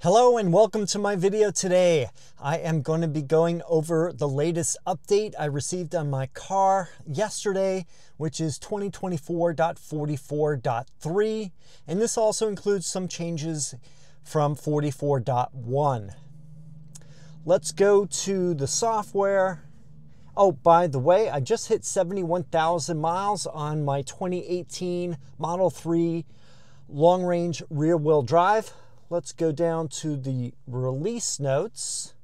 Hello and welcome to my video today. I am going to be going over the latest update I received on my car yesterday, which is 2024.44.3. And this also includes some changes from 44.1. Let's go to the software. Oh, by the way, I just hit 71,000 miles on my 2018 Model 3 long range rear wheel drive let's go down to the release notes.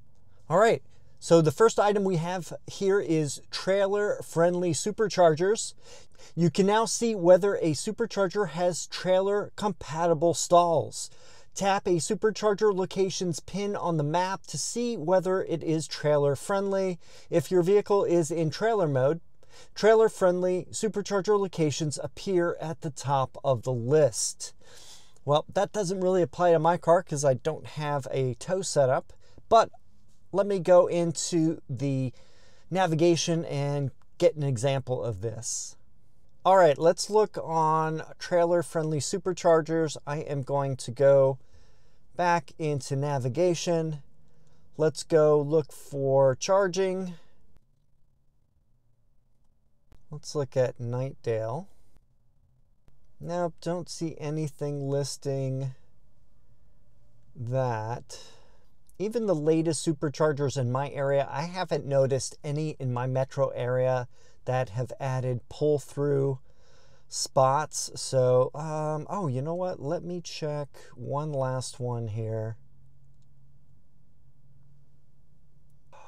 All right, so the first item we have here is trailer friendly superchargers. You can now see whether a supercharger has trailer compatible stalls. Tap a supercharger location's pin on the map to see whether it is trailer friendly. If your vehicle is in trailer mode, trailer friendly supercharger locations appear at the top of the list. Well, that doesn't really apply to my car because I don't have a tow setup, but let me go into the navigation and get an example of this. All right, let's look on trailer friendly superchargers. I am going to go back into navigation. Let's go look for charging. Let's look at Knightdale. Nope, don't see anything listing that. Even the latest superchargers in my area, I haven't noticed any in my metro area that have added pull through spots. So, um, oh, you know what? Let me check one last one here.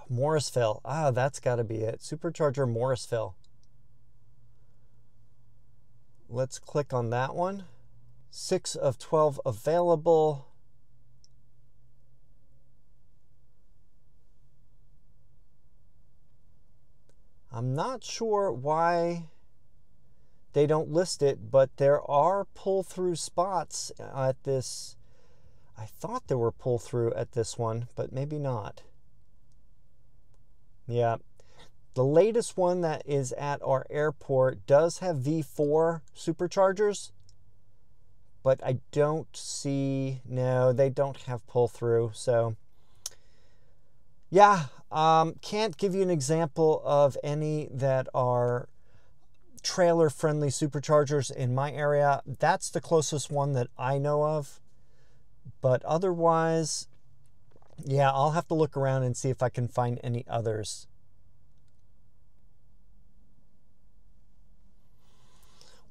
Morrisville. Ah, that's got to be it. Supercharger Morrisville. Let's click on that one. 6 of 12 available. I'm not sure why they don't list it, but there are pull through spots at this. I thought there were pull through at this one, but maybe not. Yeah, the latest one that is at our airport does have V4 superchargers, but I don't see, no, they don't have pull through. So, yeah, um, can't give you an example of any that are trailer friendly superchargers in my area. That's the closest one that I know of. But otherwise, yeah, I'll have to look around and see if I can find any others.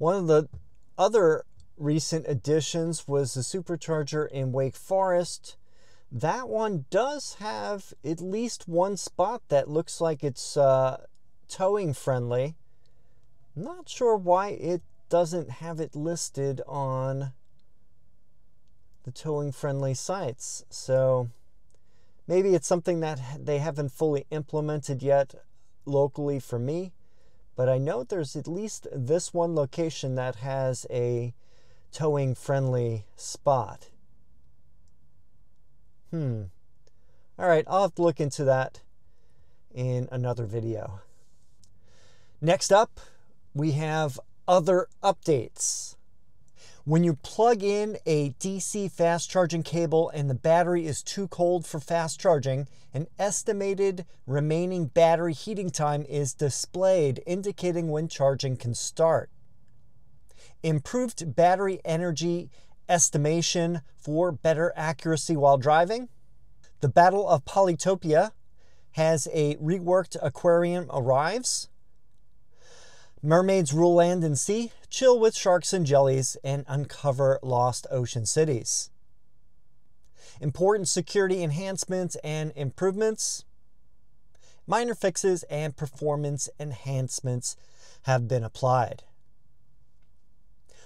One of the other recent additions was the supercharger in Wake Forest. That one does have at least one spot that looks like it's uh, towing friendly. Not sure why it doesn't have it listed on the towing friendly sites. So maybe it's something that they haven't fully implemented yet locally for me. But I know there's at least this one location that has a towing friendly spot. Hmm. All right, I'll have to look into that in another video. Next up, we have other updates. When you plug in a DC fast charging cable and the battery is too cold for fast charging, an estimated remaining battery heating time is displayed, indicating when charging can start. Improved battery energy estimation for better accuracy while driving. The Battle of Polytopia has a reworked Aquarion arrives. Mermaids rule land and sea, chill with sharks and jellies, and uncover lost ocean cities. Important security enhancements and improvements. Minor fixes and performance enhancements have been applied.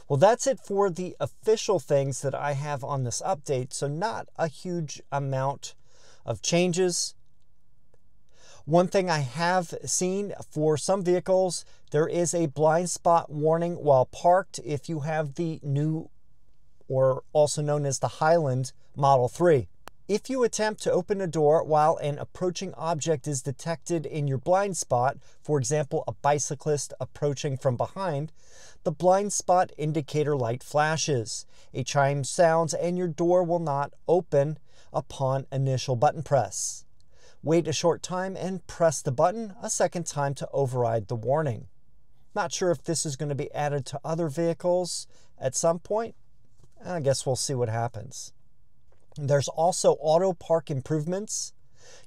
Well, that's it for the official things that I have on this update. So, not a huge amount of changes. One thing I have seen for some vehicles, there is a blind spot warning while parked if you have the new or also known as the Highland Model 3. If you attempt to open a door while an approaching object is detected in your blind spot, for example, a bicyclist approaching from behind, the blind spot indicator light flashes. A chime sounds and your door will not open upon initial button press. Wait a short time and press the button a second time to override the warning. Not sure if this is going to be added to other vehicles at some point. I guess we'll see what happens. There's also auto park improvements.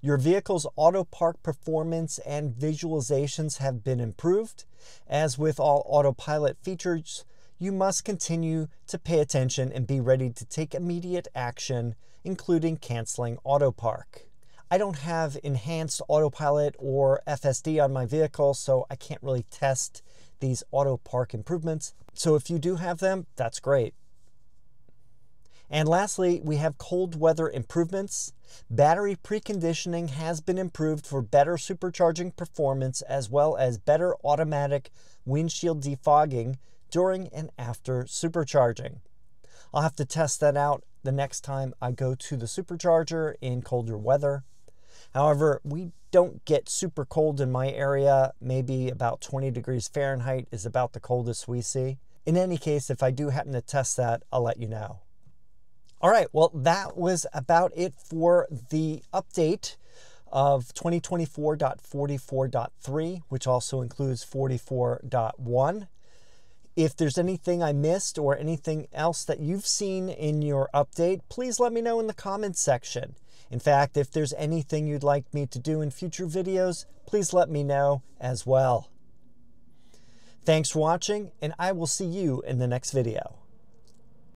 Your vehicle's auto park performance and visualizations have been improved. As with all autopilot features, you must continue to pay attention and be ready to take immediate action, including canceling auto park. I don't have enhanced autopilot or FSD on my vehicle, so I can't really test these auto park improvements. So if you do have them, that's great. And lastly, we have cold weather improvements. Battery preconditioning has been improved for better supercharging performance as well as better automatic windshield defogging during and after supercharging. I'll have to test that out the next time I go to the supercharger in colder weather. However, we don't get super cold in my area. Maybe about 20 degrees Fahrenheit is about the coldest we see. In any case, if I do happen to test that, I'll let you know. All right, well, that was about it for the update of 2024.44.3, which also includes 44.1. If there's anything I missed or anything else that you've seen in your update, please let me know in the comments section. In fact, if there's anything you'd like me to do in future videos, please let me know as well. Thanks for watching, and I will see you in the next video.